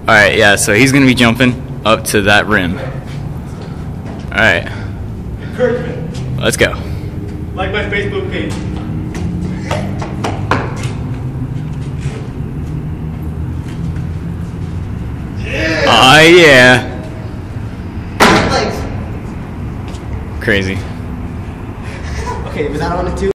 Alright, yeah, so he's gonna be jumping up to that rim. Alright, Encouragement. let's go. Like my Facebook page. Oh yeah. Crazy. Okay, was that on the two?